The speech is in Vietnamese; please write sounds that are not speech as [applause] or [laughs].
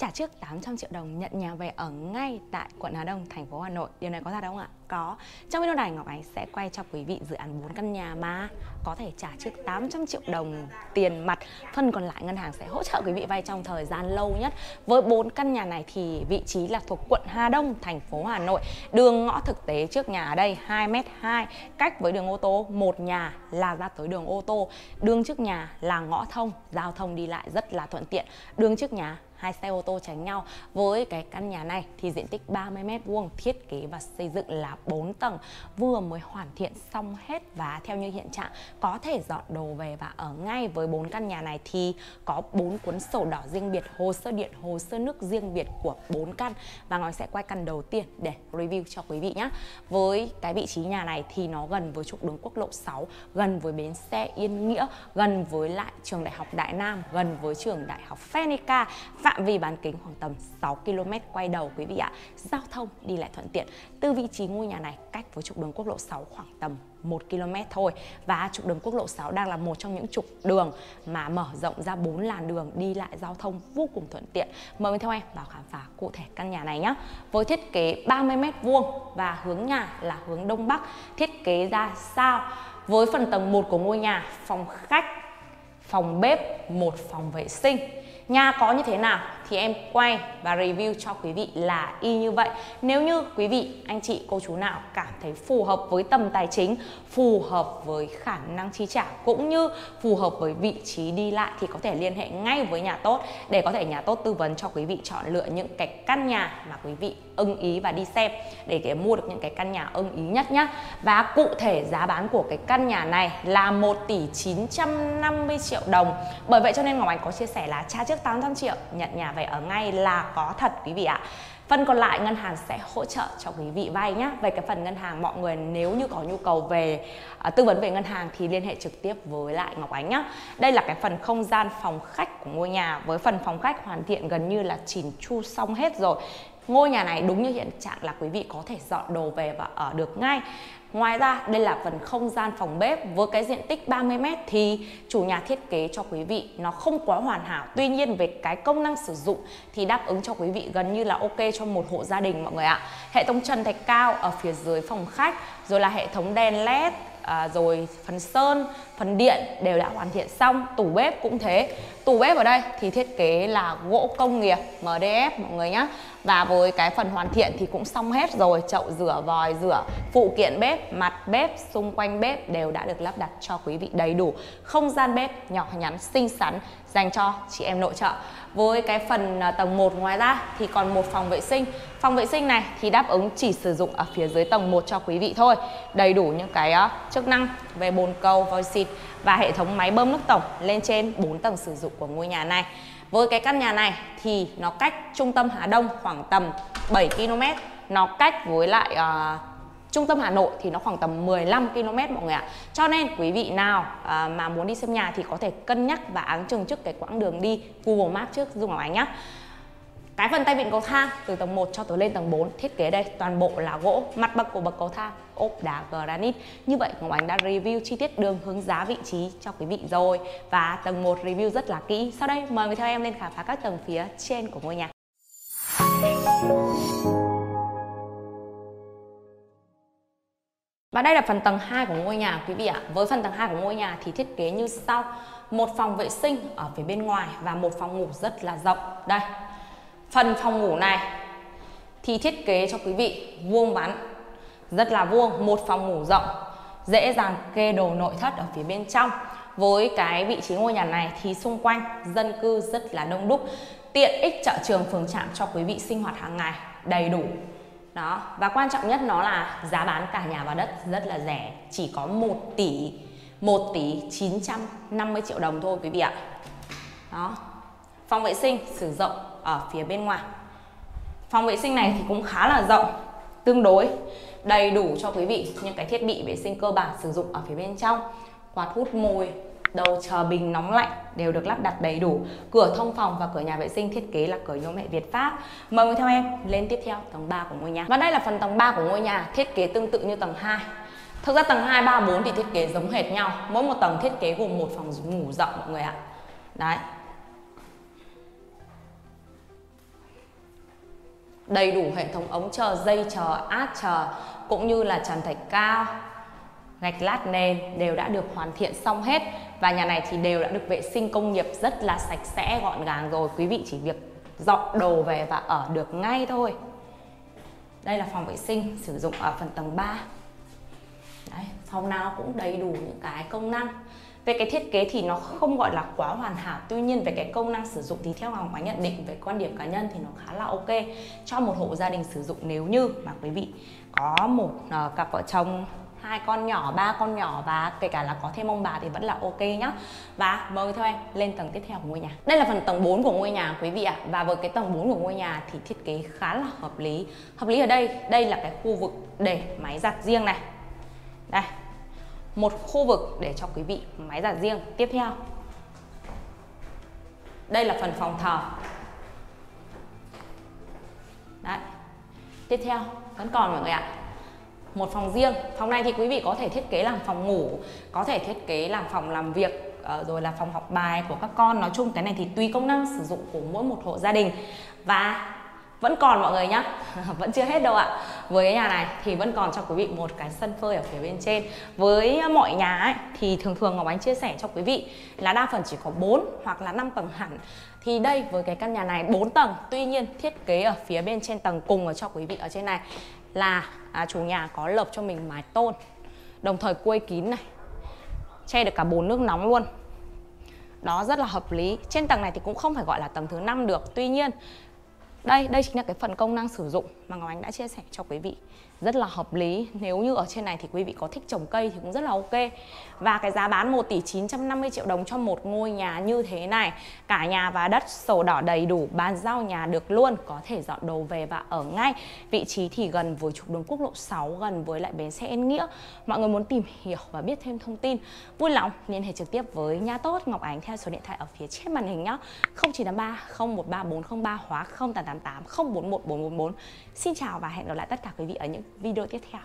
trả trước 800 triệu đồng nhận nhà về ở ngay tại quận Hà Đông, thành phố Hà Nội. Điều này có thật không ạ? Có. Trong video này Ngọc Ánh sẽ quay cho quý vị dự án 4 căn nhà mà có thể trả trước 800 triệu đồng tiền mặt. Phần còn lại ngân hàng sẽ hỗ trợ quý vị vay trong thời gian lâu nhất. Với 4 căn nhà này thì vị trí là thuộc quận Hà Đông, thành phố Hà Nội. Đường ngõ thực tế trước nhà ở đây 2m2, cách với đường ô tô một nhà là ra tới đường ô tô. Đường trước nhà là ngõ thông, giao thông đi lại rất là thuận tiện. Đường trước nhà hai xe ô tô tránh nhau. Với cái căn nhà này thì diện tích 30 m vuông, thiết kế và xây dựng là 4 tầng. Vừa mới hoàn thiện xong hết và theo như hiện trạng, có thể dọn đồ về và ở ngay với bốn căn nhà này thì có bốn cuốn sổ đỏ riêng biệt, hồ sơ điện, hồ sơ nước riêng biệt của bốn căn. Và ngói sẽ quay căn đầu tiên để review cho quý vị nhé. Với cái vị trí nhà này thì nó gần với trục đường quốc lộ 6 gần với bến xe Yên Nghĩa, gần với lại trường đại học Đại Nam, gần với trường đại học Phenica phạm vi bán kính khoảng tầm 6 km quay đầu quý vị ạ. Giao thông đi lại thuận tiện. Từ vị trí ngôi nhà này cách với trục đường quốc lộ 6 khoảng tầm 1 km thôi và trục đường quốc lộ 6 đang là một trong những trục đường mà mở rộng ra 4 làn đường đi lại giao thông vô cùng thuận tiện. Mời mình theo em vào khám phá cụ thể căn nhà này nhé. Với thiết kế 30 m vuông và hướng nhà là hướng đông bắc, thiết kế ra sao? Với phần tầng 1 của ngôi nhà, phòng khách, phòng bếp, một phòng vệ sinh Nhà có như thế nào thì em quay và review cho quý vị là y như vậy. Nếu như quý vị, anh chị, cô chú nào cảm thấy phù hợp với tầm tài chính, phù hợp với khả năng chi trả cũng như phù hợp với vị trí đi lại thì có thể liên hệ ngay với nhà tốt để có thể nhà tốt tư vấn cho quý vị chọn lựa những cái căn nhà mà quý vị ưng ý và đi xem để để mua được những cái căn nhà ưng ý nhất nhá. Và cụ thể giá bán của cái căn nhà này là 1 tỷ 950 triệu đồng. Bởi vậy cho nên Ngọc Anh có chia sẻ là tra trước 800 triệu nhận nhà về ở ngay là có thật quý vị ạ. Phần còn lại ngân hàng sẽ hỗ trợ cho quý vị vay nhé. Về cái phần ngân hàng mọi người nếu như có nhu cầu về à, tư vấn về ngân hàng thì liên hệ trực tiếp với lại Ngọc Ánh nhé. Đây là cái phần không gian phòng khách của ngôi nhà với phần phòng khách hoàn thiện gần như là chỉn chu xong hết rồi. Ngôi nhà này đúng như hiện trạng là quý vị có thể dọn đồ về và ở được ngay. Ngoài ra đây là phần không gian phòng bếp với cái diện tích 30m thì chủ nhà thiết kế cho quý vị nó không quá hoàn hảo. Tuy nhiên về cái công năng sử dụng thì đáp ứng cho quý vị gần như là ok cho một hộ gia đình mọi người ạ. Hệ thống trần thạch cao ở phía dưới phòng khách rồi là hệ thống đèn led à, rồi phần sơn, phần điện đều đã hoàn thiện xong Tủ bếp cũng thế. Tủ bếp ở đây thì thiết kế là gỗ công nghiệp MDF mọi người nhé và với cái phần hoàn thiện thì cũng xong hết rồi. Chậu rửa, vòi rửa, phụ kiện bếp, mặt bếp, xung quanh bếp đều đã được lắp đặt cho quý vị đầy đủ. Không gian bếp nhỏ nhắn, xinh xắn dành cho chị em nội trợ. Với cái phần à, tầng 1 ngoài ra thì còn một phòng vệ sinh. Phòng vệ sinh này thì đáp ứng chỉ sử dụng ở phía dưới tầng 1 cho quý vị thôi. Đầy đủ những cái à, chức năng về bồn cầu, vòi xịt và hệ thống máy bơm nước tổng lên trên 4 tầng sử dụng của ngôi nhà này. Với cái căn nhà này thì nó cách trung tâm Hà Đông khoảng tầm 7 km nó cách với lại uh, trung tâm Hà Nội thì nó khoảng tầm 15 km mọi người ạ. Cho nên quý vị nào à, mà muốn đi xem nhà thì có thể cân nhắc và áng chừng trước cái quãng đường đi Google Maps trước dùng Ngọc Ánh nhá cái phần tay vịn cầu thang, từ tầng 1 cho tới lên tầng 4 thiết kế đây, toàn bộ là gỗ, mặt bậc của bậc cầu thang, ốp đá granite như vậy, Ngọc Ánh đã review chi tiết đường hướng giá vị trí cho quý vị rồi và tầng 1 review rất là kỹ sau đây, mời người theo em lên khám phá các tầng phía trên của ngôi nhà Và đây là phần tầng 2 của ngôi nhà, quý vị ạ. Với phần tầng 2 của ngôi nhà thì thiết kế như sau. Một phòng vệ sinh ở phía bên ngoài và một phòng ngủ rất là rộng. Đây. Phần phòng ngủ này. Thì thiết kế cho quý vị vuông vắn, rất là vuông, một phòng ngủ rộng, dễ dàng kê đồ nội thất ở phía bên trong. Với cái vị trí ngôi nhà này thì xung quanh dân cư rất là đông đúc, tiện ích chợ trường phường trạm cho quý vị sinh hoạt hàng ngày đầy đủ. Đó và quan trọng nhất nó là giá bán cả nhà và đất rất là rẻ. Chỉ có 1 tỷ 1 tỷ 950 triệu đồng thôi quý vị ạ. Đó. Phòng vệ sinh sử dụng ở phía bên ngoài. Phòng vệ sinh này thì cũng khá là rộng tương đối đầy đủ cho quý vị những cái thiết bị vệ sinh cơ bản sử dụng ở phía bên trong. Quạt hút mùi đầu chờ bình nóng lạnh đều được lắp đặt đầy đủ. Cửa thông phòng và cửa nhà vệ sinh thiết kế là cửa nhôm hệ Việt Pháp. Mời người theo em lên tiếp theo tầng 3 của ngôi nhà. Và đây là phần tầng 3 của ngôi nhà thiết kế tương tự như tầng 2 Thực ra tầng 2, 3, 4 thì thiết kế giống hệt nhau. Mỗi một tầng thiết kế gồm một phòng ngủ rộng mọi người ạ. Đấy. Đầy đủ hệ thống ống chờ dây chờ át chờ cũng như là trần thạch cao gạch lát nền đều đã được hoàn thiện xong hết. Và nhà này thì đều đã được vệ sinh công nghiệp rất là sạch sẽ gọn gàng rồi. Quý vị chỉ việc dọn đồ về và ở được ngay thôi. Đây là phòng vệ sinh sử dụng ở phần tầng 3 Đấy, phòng nào cũng đầy đủ những cái công năng về cái thiết kế thì nó không gọi là quá hoàn hảo. Tuy nhiên về cái công năng sử dụng thì theo hoàng Ánh nhận định về quan điểm cá nhân thì nó khá là ok cho một hộ gia đình sử dụng nếu như mà quý vị có một uh, cặp vợ chồng hai con nhỏ ba con nhỏ và kể cả là có thêm ông bà thì vẫn là ok nhá. Và mời theo em lên tầng tiếp theo của ngôi nhà. Đây là phần tầng 4 của ngôi nhà quý vị ạ. Và với cái tầng 4 của ngôi nhà thì thiết kế khá là hợp lý. Hợp lý ở đây đây là cái khu vực để máy giặt riêng này. Đây một khu vực để cho quý vị máy giặt riêng. Tiếp theo. Đây là phần phòng thờ. Đấy. Tiếp theo, vẫn còn mọi người ạ. Một phòng riêng. Phòng này thì quý vị có thể thiết kế làm phòng ngủ, có thể thiết kế làm phòng làm việc ờ, rồi là phòng học bài của các con. Nói chung cái này thì tùy công năng sử dụng của mỗi một hộ gia đình. Và vẫn còn mọi người nhá. [laughs] Vẫn chưa hết đâu ạ. Với cái nhà này thì vẫn còn cho quý vị một cái sân phơi ở phía bên trên. Với mọi nhà ấy thì thường thường ngọc ánh chia sẻ cho quý vị là đa phần chỉ có 4 hoặc là 5 tầng hẳn. Thì đây với cái căn nhà này 4 tầng. Tuy nhiên thiết kế ở phía bên trên tầng cùng ở cho quý vị ở trên này là à, chủ nhà có lợp cho mình mái tôn đồng thời quây kín này che được cả bồn nước nóng luôn. Đó rất là hợp lý. Trên tầng này thì cũng không phải gọi là tầng thứ năm được. Tuy nhiên đây đây chính là cái phần công năng sử dụng mà ngọc ánh đã chia sẻ cho quý vị rất là hợp lý. Nếu như ở trên này thì quý vị có thích trồng cây thì cũng rất là ok. Và cái giá bán 1 tỷ 950 triệu đồng cho một ngôi nhà như thế này, cả nhà và đất sổ đỏ đầy đủ, bàn giao nhà được luôn, có thể dọn đồ về và ở ngay. Vị trí thì gần với trục đường quốc lộ 6 gần với lại bến xe Yên Nghĩa. Mọi người muốn tìm hiểu và biết thêm thông tin, vui lòng liên hệ trực tiếp với nhà tốt, Ngọc Ánh theo số điện thoại ở phía trên màn hình nhé 0983 013403 hóa 0888 041444 Xin chào và hẹn gặp lại tất cả quý vị ở những video tiếp theo.